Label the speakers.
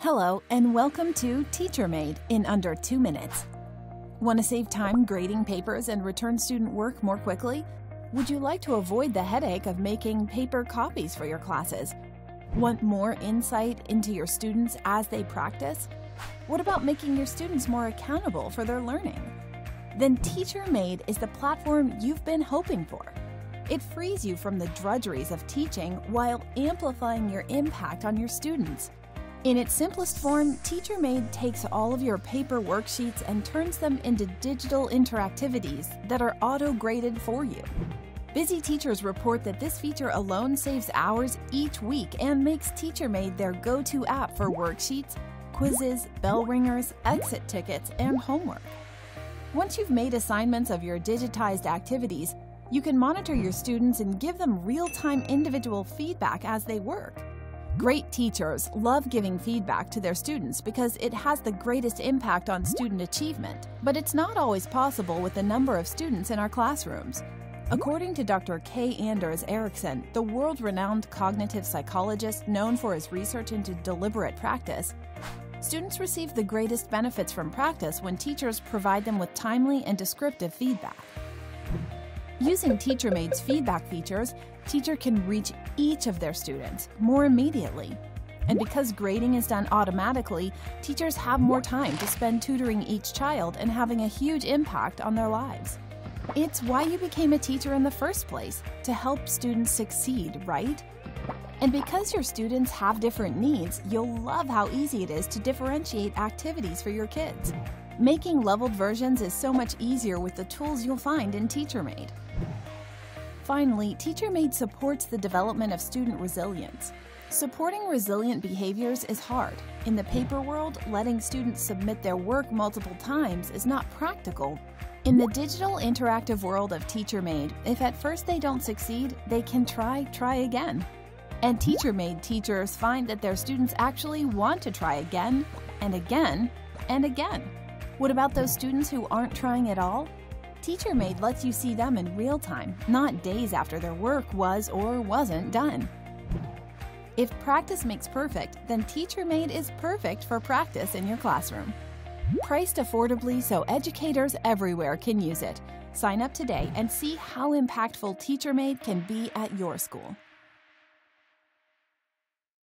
Speaker 1: Hello, and welcome to TeacherMade in under two minutes. Want to save time grading papers and return student work more quickly? Would you like to avoid the headache of making paper copies for your classes? Want more insight into your students as they practice? What about making your students more accountable for their learning? Then TeacherMade is the platform you've been hoping for. It frees you from the drudgeries of teaching while amplifying your impact on your students. In its simplest form, TeacherMade takes all of your paper worksheets and turns them into digital interactivities that are auto-graded for you. Busy teachers report that this feature alone saves hours each week and makes TeacherMade their go-to app for worksheets, quizzes, bell ringers, exit tickets, and homework. Once you've made assignments of your digitized activities, you can monitor your students and give them real-time individual feedback as they work. Great teachers love giving feedback to their students because it has the greatest impact on student achievement, but it's not always possible with the number of students in our classrooms. According to Dr. K. Anders Ericsson, the world renowned cognitive psychologist known for his research into deliberate practice, students receive the greatest benefits from practice when teachers provide them with timely and descriptive feedback. Using TeacherMade's feedback features, teacher can reach each of their students more immediately. And because grading is done automatically, teachers have more time to spend tutoring each child and having a huge impact on their lives. It's why you became a teacher in the first place, to help students succeed, right? And because your students have different needs, you'll love how easy it is to differentiate activities for your kids. Making leveled versions is so much easier with the tools you'll find in TeacherMade. Finally, TeacherMade supports the development of student resilience. Supporting resilient behaviors is hard. In the paper world, letting students submit their work multiple times is not practical. In the digital interactive world of TeacherMade, if at first they don't succeed, they can try, try again. And TeacherMade teachers find that their students actually want to try again and again and again. What about those students who aren't trying at all? TeacherMade lets you see them in real time, not days after their work was or wasn't done. If practice makes perfect, then TeacherMade is perfect for practice in your classroom. Priced affordably so educators everywhere can use it. Sign up today and see how impactful TeacherMade can be at your school.